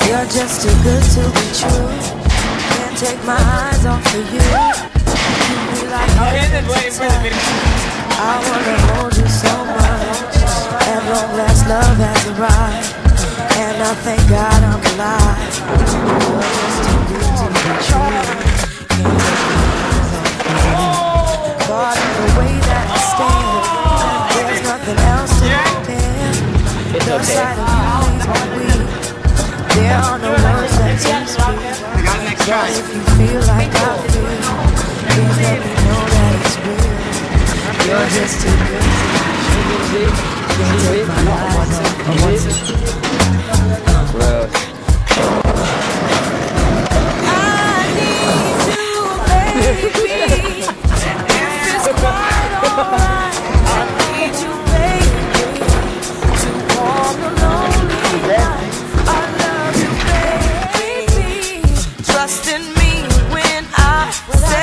You're just too good to be true. Can't take my eyes off of you. Me like to touch. I wanna hold you so much. At long last, love has arrived. And I thank God I'm alive. You're just too good to be true. Can't take my eyes off of you. In the way that I stand. There's nothing else to compare. The sight of you leaves me weak. If you feel like I feel, please let me know that it's real. You're just too good Say